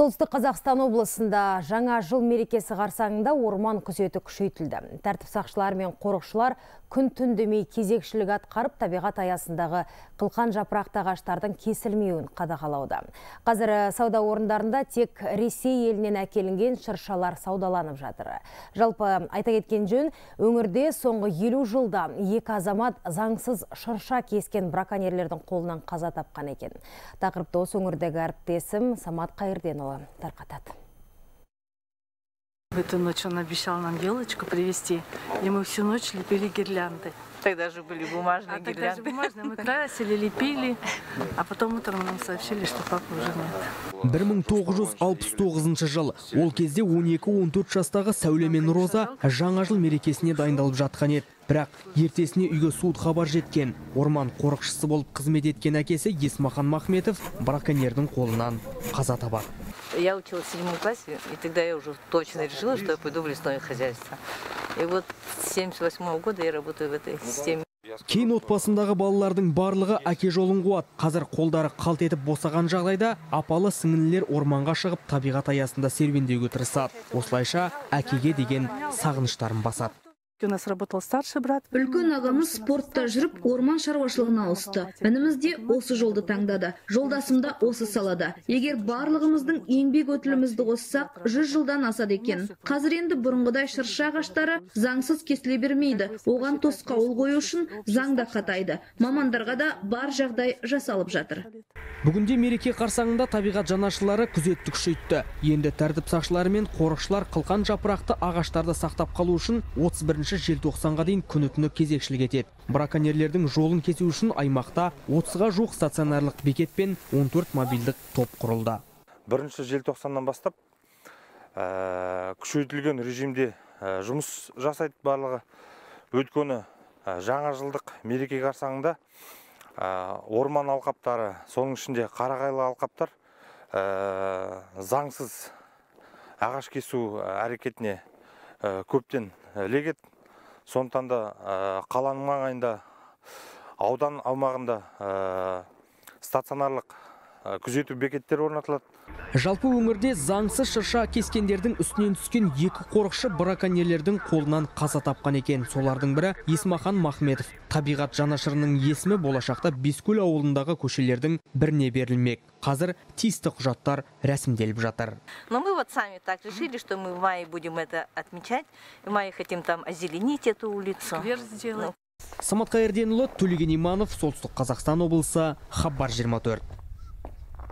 Солтүстік Қазақстан облысында жаңа жыл мерекесі қарсаңында орман күзеті күшейтілді. Тәртіп сақшылар мен қорықшылар күн түн демей кезекшілік атқарып, табиғат аясындағы қылқан жапырақты ағаштардың кесілмеуін қадағалауда. Қазір сауда орындарында тек Ресей елінен әкелінген шыршалар саудаланып жатыр. Жалпы айта кеткен жөн, өңірде соңғы 50 жылда екі азамат заңсыз шырша кескен браконьерлердің қолынан қаза тапқан екен. Тақырыпты осы өңірдегі әріптесім Самат Қайырденұлы тарқатады. В эту ночь он обещал нам елочку привезти, и мы всю ночь лепили гирлянды. Тогда же были бумажные А тогда же гирлянды. бумажные мы красили, лепили, а потом утром нам сообщили, что папы уже нет. 1969 жыл ол кезде 12-14 жастағы сәуле мен роза жаңа жыл мерекесіне дайындалып жатқан еді бірақ ертесіне үйге суыт хабар жеткен орман қорықшысы болып қызмет еткен әкесі есмахан махметов браконьердің қолынан қаза табады Я училась в седьмом классе, и тогда я уже точно решила, что я пойду в лесное хозяйство. И вот с 78 года я работаю в этой системе. кейін отбасындағы балалардың барлығы әке жолын қуады қазір қолдары қалт етіп босаған жағдайда апалы сіңлілер орманға шығып табиғат аясында серуендеуге тырысады осылайша әкеге деген сағыныштарын басады У нас работал старший брат. үлкен ағамыз спортта жүріп орман шаруашылығына ауысты. Ініміз осы жолды таңдады жолдасым да осы салада егер барлығымыздың еңбек өтілімізді қоссақ жүз жылдан асады екен. Қазір енді бұрынғыдай шырша ағаштары заңсыз кесіле бермейді. Оған тосқауыл қою үшін заң да қатайды. Мамандарға да бар жағдай жасалып жатыр. Бүгінде мереке қарсаңында табиғат жанашырлары күзетті күшейтті. Енді тәртіп сақшылары мен қорықшылар қылқан жапырақты ағаштарды сақтап қалу үшін 31 желтоқсанға дейін күні түні кезекшілік етеді. Браконьерлердің жолын кесу үшін аймақта 30-ға жуық стационарлық бекет пен 14 мобильдік топ құрылды. Бірінші желтоқсаннан бастап ә, күшейтілген режимде ә, жұмыс жасайды барлығы. Өйткені ә, жаңа жылдық мереке қарсаңында орман алқаптары соның ішінде қарағайлы алқаптар заңсыз ағаш кесу әрекетіне көптен легет. Сондықтан да қаланың маңайында аудан аумағында стационарлық күзету бекеттері орнатылады. Жалпы өңірде заңсыз шырша кескендердің үстінен түскен екі қорықшы браконьерлердің қолынан қаза тапқан екен. Солардың бірі есмахан махметов. Табиғат жанашырының есімі болашақта бескөл ауылындағы көшелердің біріне берілмек. Қазір тиісті құжаттар рәсімделіп жатыр. Но мы вот сами так решили, что мы в мае будем это отмечать. В мае хотим там озеленить эту улицу. Сквер сделать. самат қайырденұлы төлеген иманов солтүстік қазақстан облысы хабар 24